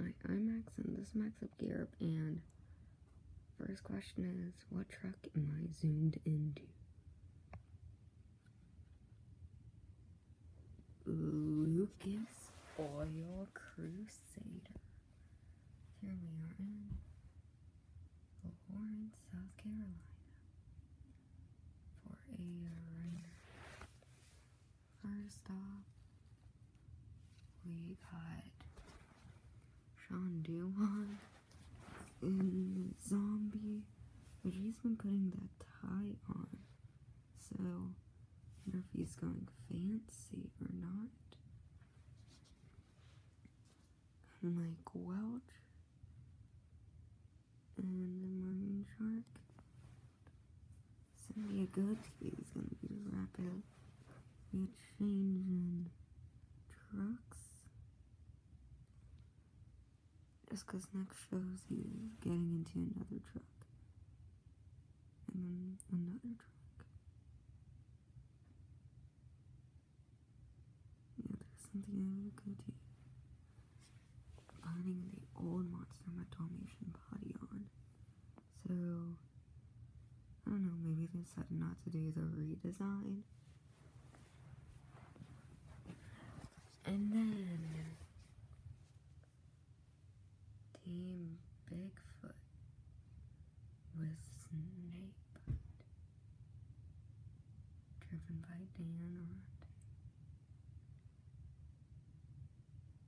Hi, I'm Max and this is Max Up Gear Up and first question is what truck am I zoomed into? Lucas Oil Crusader. Here we are in Florence, South Carolina for a render. First off, we got Sean Duhan in Zombie, but he's been putting that tie on. So, I wonder if he's going fancy or not. Mike Welch and the Marine Shark. Cindy Gauthier is gonna be rapid. We changing trucks. Just because next shows you getting into another truck. And then another truck. Yeah, there's something I will go to. Putting the old Monster My body on. So, I don't know, maybe they decided not to do the redesign. And then Team Bigfoot with Snape. Driven by Dan Rott.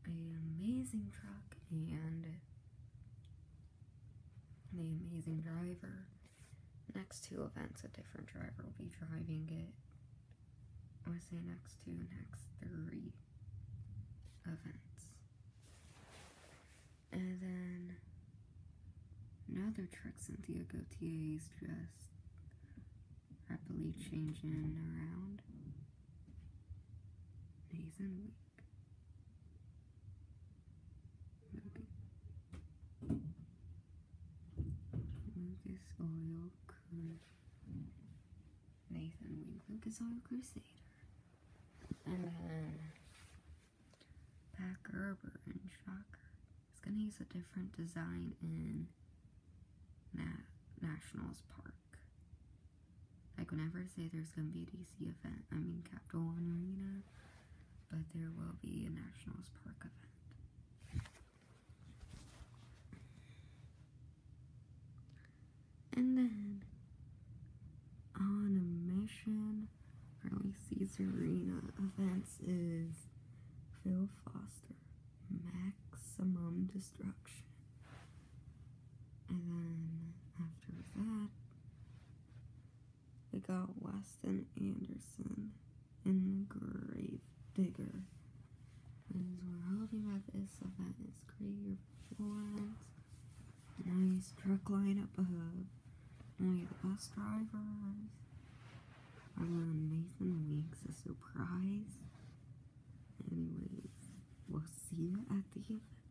A amazing truck and the amazing driver. Next two events, a different driver will be driving it. I would say next two, next three events. And then another truck Cynthia Gauthier is just rapidly changing around. Nathan Week. Lucas Oil Cruise. Nathan Wink, Lucas Oil Crusader. And then Pat Gerber and Shocker. It's gonna use a different design in Nationals Park. Like whenever I say there's gonna be a DC event, I mean Capital One Arena, but there will be a Nationals Park event. And then on a mission like Caesar Arena events is Phil Foster, Maximum Destruction. And then that, we got Weston Anderson in Grave Digger. And we're hoping that this event is great your performance. Nice truck lineup of only the bus drivers. And then Nathan Weeks a surprise. Anyways, we'll see you at the event.